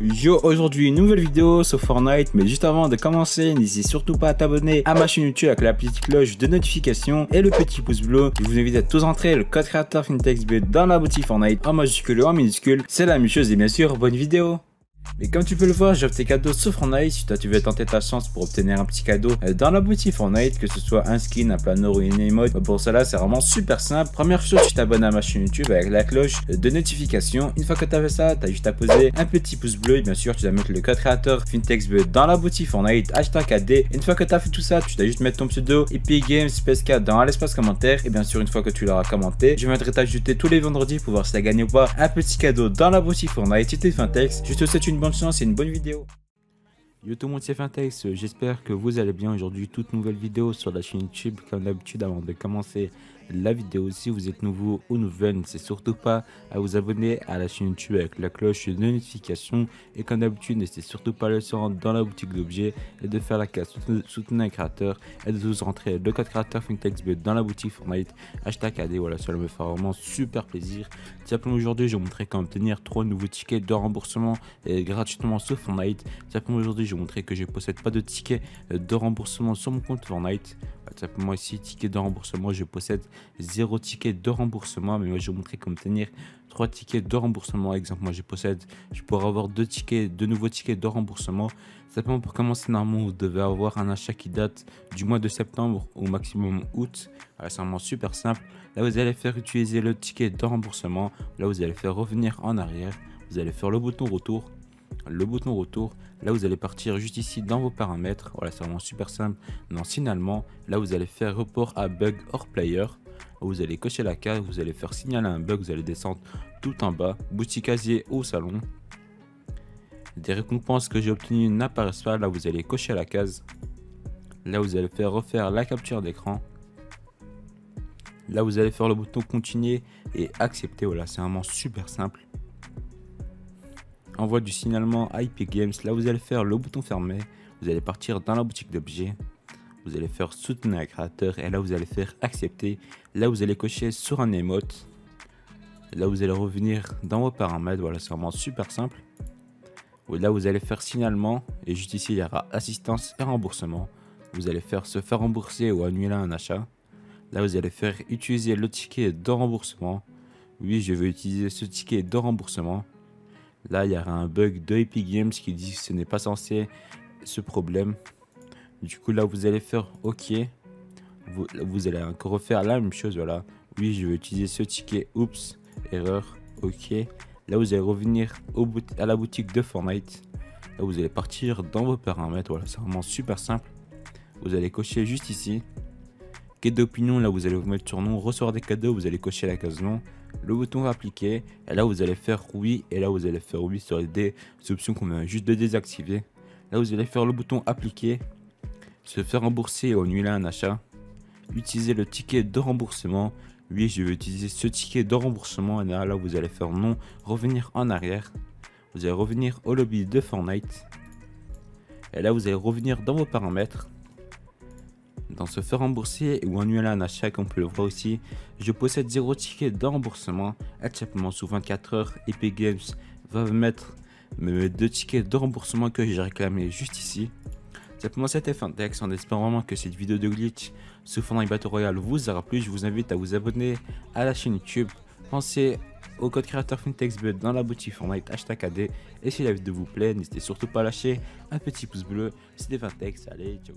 Yo, aujourd'hui une nouvelle vidéo sur Fortnite, mais juste avant de commencer, n'hésitez surtout pas à t'abonner à ma chaîne YouTube avec la petite cloche de notification et le petit pouce bleu. Je vous invite à tous entrer le code créateur FintechsB dans la boutique Fortnite en majuscule ou en minuscule. C'est la même chose et bien sûr, bonne vidéo mais comme tu peux le voir, j'offre tes cadeaux sur Fortnite. Si toi tu veux tenter ta chance pour obtenir un petit cadeau euh, dans la boutique Fortnite, que ce soit un skin, un planeur ou une emote, pour cela c'est vraiment super simple. Première chose, tu t'abonnes à ma chaîne YouTube avec la cloche de notification. Une fois que tu as fait ça, tu as juste à poser un petit pouce bleu et bien sûr tu dois mettre le code créateur FintechsBud dans la boutique Fortnite, hashtag AD. Une fois que tu as fait tout ça, tu dois juste mettre ton pseudo Epic Games PSK dans l'espace commentaire et bien sûr une fois que tu l'auras commenté, je viendrai t'ajouter tous les vendredis pour voir si tu as gagné ou pas un petit cadeau dans la boutique Fortnite. C'était Fintex, je te souhaite une bonne chance et une bonne vidéo. Yo tout le monde c'est Fintex, j'espère que vous allez bien aujourd'hui, toute nouvelle vidéo sur la chaîne YouTube comme d'habitude avant de commencer la vidéo. Si vous êtes nouveau ou nouvelle, c'est surtout pas à vous abonner à la chaîne YouTube avec la cloche de notification. Et comme d'habitude, n'hésitez surtout pas à le se rendre dans la boutique d'objets et de faire la case soutenir un créateur et de vous rentrer le code créateur FintechsB dans la boutique Fortnite. Hashtag AD, voilà, ça me fera vraiment super plaisir. Simplement aujourd'hui, je vais vous montrer comment obtenir trois nouveaux tickets de remboursement et gratuitement sur Fortnite. Simplement aujourd'hui, je montrer que je possède pas de tickets de remboursement sur mon compte Fortnite. Simplement ici, ticket de remboursement, je possède 0 ticket de remboursement. Mais moi, je vais vous montrer comment obtenir 3 tickets de remboursement. Exemple, moi, je possède, je pourrais avoir 2 tickets, de nouveaux tickets de remboursement. Simplement pour commencer, normalement, vous devez avoir un achat qui date du mois de septembre au maximum août. c'est vraiment super simple. Là, vous allez faire utiliser le ticket de remboursement. Là, vous allez faire revenir en arrière. Vous allez faire le bouton retour le bouton retour. Là, vous allez partir juste ici dans vos paramètres. Voilà, c'est vraiment super simple. Dans signalement, là, vous allez faire report à bug hors player. Vous allez cocher la case, vous allez faire signaler un bug, vous allez descendre tout en bas, boutique casier au salon. Des récompenses que j'ai obtenues n'apparaissent pas, là vous allez cocher la case. Là vous allez faire refaire la capture d'écran. Là vous allez faire le bouton continuer et accepter, voilà c'est vraiment super simple envoie du signalement IP Games. Là, vous allez faire le bouton fermé. Vous allez partir dans la boutique d'objets. Vous allez faire soutenir un créateur et là, vous allez faire accepter. Là, vous allez cocher sur un emote. Là, vous allez revenir dans vos paramètres. Voilà, c'est vraiment super simple. Là, vous allez faire signalement et juste ici, il y aura assistance et remboursement. Vous allez faire se faire rembourser ou annuler un achat. Là, vous allez faire utiliser le ticket de remboursement. Oui, je vais utiliser ce ticket de remboursement. Là, il y aura un bug de Epic Games qui dit que ce n'est pas censé ce problème. Du coup, là, vous allez faire OK. Vous, allez encore refaire la même chose. Voilà. Oui, je vais utiliser ce ticket. Oups, erreur. OK. Là, vous allez revenir à la boutique de Fortnite. Là, vous allez partir dans vos paramètres. Voilà, c'est vraiment super simple. Vous allez cocher juste ici. Quête d'opinion, là, vous allez vous mettre sur nom. Recevoir des cadeaux, vous allez cocher la case nom le bouton appliquer et là vous allez faire oui et là vous allez faire oui sur des options qu'on vient juste de désactiver. Là vous allez faire le bouton appliquer se faire rembourser ou annuler un achat. Utiliser le ticket de remboursement. Oui je vais utiliser ce ticket de remboursement et là, là vous allez faire non revenir en arrière. Vous allez revenir au lobby de Fortnite. Et là vous allez revenir dans vos paramètres dans se faire rembourser ou annuler un achat, comme on peut le voir aussi, je possède 0 ticket de remboursement. Simplement sous 24 heures, Epic Games va me mettre mes deux tickets de remboursement que j'ai réclamé juste ici. C'était Fantex en espérant vraiment que cette vidéo de glitch sur Fortnite Battle Royale vous aura plu. Je vous invite à vous abonner à la chaîne YouTube. Pensez au code créateur FintechsBud dans la boutique Fortnite hashtag AD. Et si la vidéo vous plaît, n'hésitez surtout pas à lâcher un petit pouce bleu. C'était Fantex, allez, ciao